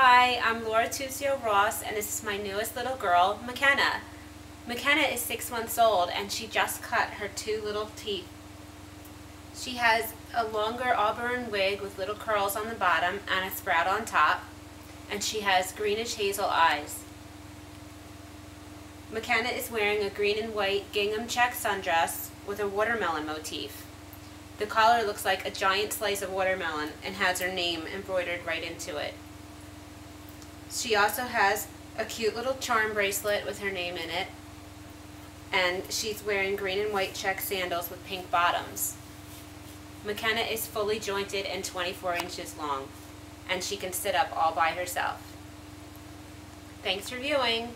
Hi, I'm Laura Tuzio Ross, and this is my newest little girl, MacKenna. MacKenna is six months old, and she just cut her two little teeth. She has a longer auburn wig with little curls on the bottom and a sprout on top, and she has greenish hazel eyes. MacKenna is wearing a green and white gingham check sundress with a watermelon motif. The collar looks like a giant slice of watermelon and has her name embroidered right into it. She also has a cute little charm bracelet with her name in it. And she's wearing green and white check sandals with pink bottoms. MacKenna is fully jointed and 24 inches long, and she can sit up all by herself. Thanks for viewing.